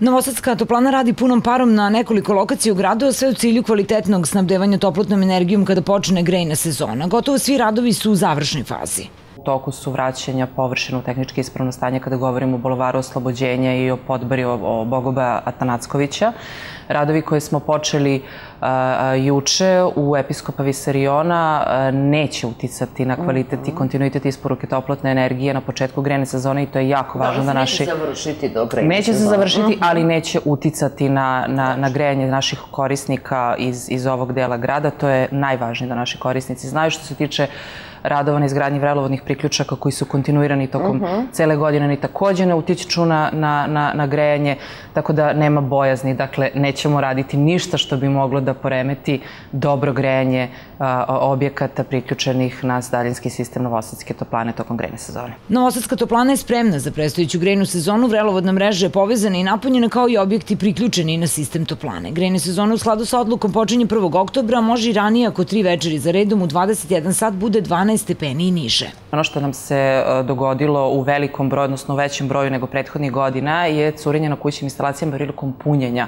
Novosadska toplana radi punom parom na nekoliko lokacija u gradu, a sve u cilju kvalitetnog snabdevanja toplotnom energijom kada počne grejna sezona. Gotovo svi radovi su u završnoj fazi. U toku su vraćanja površina u tehnički ispravno stanje kada govorimo o Bolovaru oslobođenja i o podbari o, o Bogoba Atanackovića. Radovi koje smo počeli a, a, juče u Episkopa Visariona a, neće uticati na kvalitet i kontinuitet isporuke toplotne energije na početku grejne sezone i to je jako važno da naši... Neće završiti do grejne Neće se završiti, ali neće uticati na, na, na grejanje naših korisnika iz, iz ovog dela grada. To je najvažnije da naši korisnici znaju. Što se tiče radova na izgradnji vrelovodnih priključaka koji su kontinuirani tokom uh -huh. cele godine, ni takođe ne utiču na, na, na, na grejanje, tako da nema bojazni. Dakle, nećemo raditi ništa što bi moglo da poremeti dobro grejanje a, objekata priključenih na daljinski sistem Novosadske toplane tokom grejne sezone. Novosadska toplana je spremna za predstojiću grejnu sezonu, vrelovodna mreža je povezana i napunjena kao i objekti priključeni na sistem toplane. Grejna sezona u skladu sa odlukom počinje 1. oktobra, može i ranije ako tri večeri za redom u 21 sat bude 12 stepeni i niže. Ono što nam se e, dogodilo u velikom broju, odnosno u većem broju nego prethodnih godina je curenje na kućnim instalacijama prilikom punjenja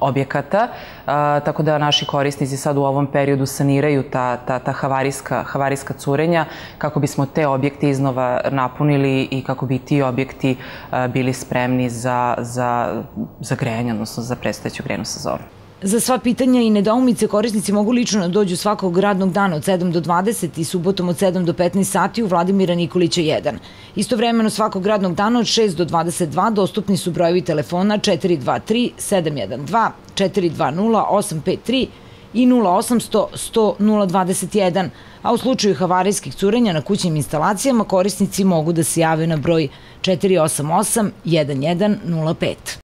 objekata, a, tako da naši korisnici sad u ovom periodu saniraju ta, ta, ta havarijska, havarijska curenja kako bismo te objekte iznova napunili i kako bi ti objekti a, bili spremni za, za, za grejanje, odnosno za predstojeću grejnu sezonu. Za sva pitanja i nedoumice korisnici mogu lično da dođu svakog radnog dana od 7 do 20 i subotom od 7 do 15 sati u Vladimira Nikolića 1. Istovremeno svakog radnog dana od 6 do 22 dostupni su brojevi telefona 423 712 420 853 i 0800 100 021, a u slučaju havarijskih curenja na kućnim instalacijama korisnici mogu da se jave na broj 488 1105.